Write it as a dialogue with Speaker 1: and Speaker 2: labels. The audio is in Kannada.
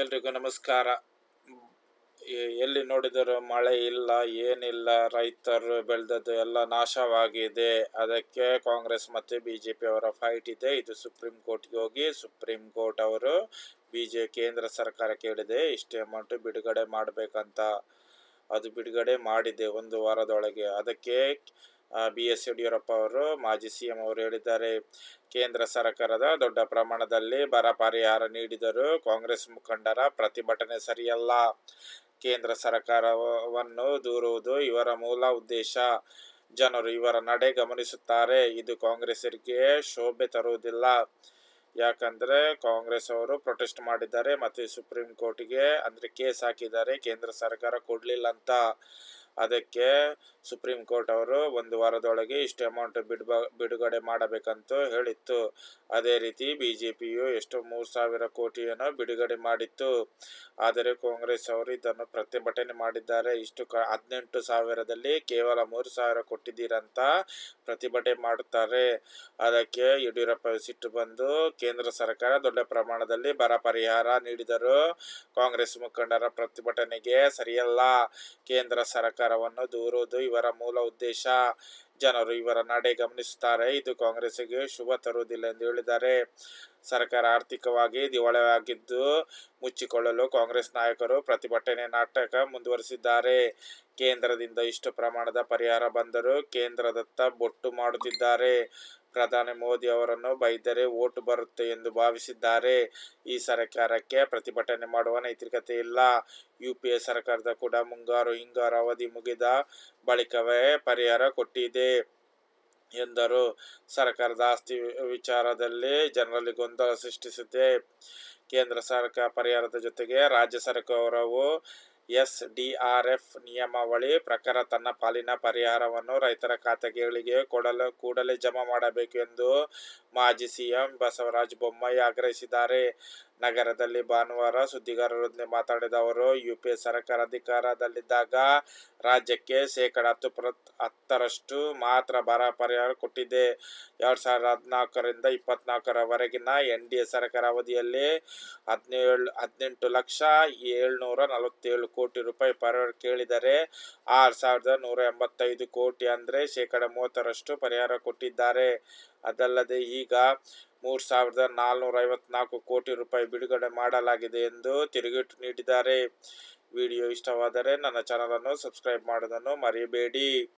Speaker 1: ಎಲ್ರಿಗೂ ನಮಸ್ಕಾರ. ಎಲ್ಲಿ ನೋಡಿದರೂ ಮಳೆ ಇಲ್ಲ, ಏನಿಲ್ಲ, ರೈತರು ಬೆಳೆದದ್ದು ಎಲ್ಲ ನಾಶವಾಗಿದೆ. ಅದಕ್ಕೆ ಕಾಂಗ್ರೆಸ್ ಮತ್ತು ಬಿ ಜೆ ಪಿ ಅವರ ಫೈಟ್ ಇದೆ. ಇದು ಸುಪ್ರೀಂ ಕೋರ್ಟ್ಗೆ ಹೋಗಿ ಸುಪ್ರೀಂ ಕೋರ್ಟ್ ಅವರು ಬಿ ಜೆ ಕೇಂದ್ರ ಸರ್ಕಾರ ಕೇಳಿದೆ ಇಷ್ಟು ಅಮೌಂಟ್ ಬಿಡುಗಡೆ ಮಾಡಬೇಕಂತ. ಅದು ಬಿಡುಗಡೆ ಮಾಡಿದೆ ಒಂದು ವಾರದೊಳಗೆ. ಅದಕ್ಕೆ ಬಿ ಎಸ್ ಯಡಿಯೂರಪ್ಪ ಅವರು, ಮಾಜಿ ಸಿ ಎಂ ಅವರು ಹೇಳಿದ್ದಾರೆ, ಕೇಂದ್ರ ಸರ್ಕಾರದ ದೊಡ್ಡ ಪ್ರಮಾಣದಲ್ಲಿ ಬರ ಪರಿಹಾರ ನೀಡಿದರು ಕಾಂಗ್ರೆಸ್ ಮುಖಂಡರ ಪ್ರತಿಭಟನೆ ಸರಿಯಲ್ಲ. ಕೇಂದ್ರ ಸರ್ಕಾರವನ್ನು ದೂರುವುದು ಇವರ ಮೂಲ ಉದ್ದೇಶ. ಜನರು ಇವರ ನಡೆ ಗಮನಿಸುತ್ತಾರೆ. ಇದು ಕಾಂಗ್ರೆಸ್ಸರಿಗೆ ಶೋಭೆ ತರುವುದಿಲ್ಲ. ಯಾಕಂದ್ರೆ ಕಾಂಗ್ರೆಸ್ ಅವರು ಪ್ರೊಟೆಸ್ಟ್ ಮಾಡಿದ್ದಾರೆ ಮತ್ತು ಸುಪ್ರೀಂ ಕೋರ್ಟಿಗೆ ಅಂದ್ರೆ ಕೇಸ್ ಹಾಕಿದ್ದಾರೆ. ಕೇಂದ್ರ ಸರ್ಕಾರ ಕೊಡ್ಲಿಲ್ಲ ಅಂತ. ಅದಕ್ಕೆ ಸುಪ್ರೀಂ ಕೋರ್ಟ್ ಅವರು ಒಂದು ವಾರದೊಳಗೆ ಇಷ್ಟು ಅಮೌಂಟ್ ಬಿಡ್ಬ, ಬಿಡುಗಡೆ ಮಾಡಬೇಕಂತ ಹೇಳಿತ್ತು. ಅದೇ ರೀತಿ ಬಿ ಜೆ ಪಿಯು ಎಷ್ಟು ಮೂರು ಸಾವಿರ ಕೋಟಿಯನ್ನು ಬಿಡುಗಡೆ ಮಾಡಿತ್ತು. ಆದರೆ ಕಾಂಗ್ರೆಸ್ ಅವರು ಇದನ್ನು ಪ್ರತಿಭಟನೆ ಮಾಡಿದ್ದಾರೆ. ಇಷ್ಟು ಕ, ಹದಿನೆಂಟು ಸಾವಿರದಲ್ಲಿ ಕೇವಲ ಮೂರು ಸಾವಿರ ಕೊಟ್ಟಿದ್ದೀರಂತ ಪ್ರತಿಭಟನೆ ಮಾಡುತ್ತಾರೆ. ಅದಕ್ಕೆ ಯಡಿಯೂರಪ್ಪ ಸಿಟ್ಟು ಬಂದು ಕೇಂದ್ರ ಸರ್ಕಾರ ದೊಡ್ಡ ಪ್ರಮಾಣದಲ್ಲಿ ಬರ ಪರಿಹಾರ ನೀಡಿದರು. ಕಾಂಗ್ರೆಸ್ ಮುಖಂಡರ ಪ್ರತಿಭಟನೆಗೆ ಸರಿಯಲ್ಲ. ಕೇಂದ್ರ ಸರ್ಕಾರವನ್ನು ದೂರುವುದು ಇವರ ಮೂಲ ಉದ್ದೇಶ. ಜನರು ಇವರ ನಡೆ ಗಮನಿಸುತ್ತಾರೆ. ಇದು ಕಾಂಗ್ರೆಸ್ಗೆ ಶುಭ ತರುವುದಿಲ್ಲ ಎಂದು ಹೇಳಿದ್ದಾರೆ. ಸರ್ಕಾರ ಆರ್ಥಿಕವಾಗಿ ದಿವಾಳಿಯಾಗಿದ್ದು ಮುಚ್ಚಿಕೊಳ್ಳಲು ಕಾಂಗ್ರೆಸ್ ನಾಯಕರು ಪ್ರತಿಭಟನೆ ನಾಟಕ ಮುಂದುವರಿಸಿದ್ದಾರೆ. ಕೇಂದ್ರದಿಂದ ಇಷ್ಟು ಪ್ರಮಾಣದ ಪರಿಹಾರ ಬಂದರೂ ಕೇಂದ್ರದತ್ತ ಬೊಟ್ಟು ಮಾಡುತ್ತಿದ್ದಾರೆ. ಪ್ರಧಾನಿ ಮೋದಿ ಅವರನ್ನು ಬೈದರೆ ಓಟು ಬರುತ್ತೆ ಎಂದು ಭಾವಿಸಿದ್ದಾರೆ. ಈ ಸರ್ಕಾರಕ್ಕೆ ಪ್ರತಿಭಟನೆ ಮಾಡುವ ನೈತಿಕತೆ ಇಲ್ಲ. ಯುಪಿಎ ಸರ್ಕಾರದ ಕೂಡ ಮುಂಗಾರು ಹಿಂಗಾರು ಅವಧಿ ಮುಗಿದ ಬಳಿಕವೇ ಪರಿಹಾರ ಕೊಟ್ಟಿದೆ ಎಂದರು. ಸರ್ಕಾರದ ಆಸ್ತಿ ವಿಚಾರದಲ್ಲಿ ಜನರಲ್ಲಿ ಗೊಂದಲ ಸೃಷ್ಟಿಸಿದೆ. ಕೇಂದ್ರ ಸರ್ಕಾರ ಪರಿಹಾರದ ಜೊತೆಗೆ ರಾಜ್ಯ ಸರ್ಕಾರವು ಎಸ್ ಡಿ ಆರ್ ಎಫ್ ನಿಯಮಾವಳಿ ಪ್ರಕಾರ ತನ್ನ ಪಾಲಿನ ಪರಿಹಾರವನ್ನು ರೈತರ ಖಾತೆಗಳಿಗೆ ಕೊಡಲು ಕೂಡಲೇ ಜಮಾ ಮಾಡಬೇಕು ಎಂದು ಮಾಜಿ ಸಿಎಂ ಬಸವರಾಜ ಬೊಮ್ಮಾಯಿ ಆಗ್ರಹಿಸಿದ್ದಾರೆ. ನಗರದಲ್ಲಿ ಭಾನುವಾರ ಸುದ್ದಿಗಾರರೊಂದಿಗೆ ಮಾತಾಡಿದ ಅವರು, ಯುಪಿಎ ಸರ್ಕಾರ ಅಧಿಕಾರದಲ್ಲಿದ್ದಾಗ ರಾಜ್ಯಕ್ಕೆ ಶೇಕಡ ಹತ್ತು ಪ್ರ ಹತ್ತರಷ್ಟು ಮಾತ್ರ ಬರ ಪರಿಹಾರ ಕೊಟ್ಟಿದೆ. ಎರಡ್ ಸಾವಿರದ ಹದಿನಾಲ್ಕರಿಂದ ಇಪ್ಪತ್ನಾಲ್ಕರವರೆಗಿನ ಎನ್ ಡಿ ಎ ಸರ್ಕಾರ ಅವಧಿಯಲ್ಲಿ ಹದಿನೇಳು, ಹದಿನೆಂಟು ಲಕ್ಷ ಏಳ್ನೂರ ನಲವತ್ತೇಳು ಕೋಟಿ ರೂಪಾಯಿ ಪರಿಹಾರ ಕೇಳಿದರೆ ಆರು ಸಾವಿರದ ನೂರ ಎಂಬತ್ತೈದು ಕೋಟಿ ಅಂದರೆ ಶೇಕಡ ಮೂವತ್ತರಷ್ಟು ಪರಿಹಾರ ಕೊಟ್ಟಿದ್ದಾರೆ. ಅದಲ್ಲದೆ ಈಗ ಮೂರು ಸಾವಿರದ ನಾಲ್ನೂರ ಐವತ್ನಾಲ್ಕು ಕೋಟಿ ರೂಪಾಯಿ ಬಿಡುಗಡೆ ಮಾಡಲಾಗಿದೆ ಎಂದು ತಿರುಗೇಟು ನೀಡಿದ್ದಾರೆ. ವಿಡಿಯೋ ಇಷ್ಟವಾದರೆ ನನ್ನ ಚಾನಲನ್ನು ಸಬ್ಸ್ಕ್ರೈಬ್ ಮಾಡೋದನ್ನು ಮರೆಯಬೇಡಿ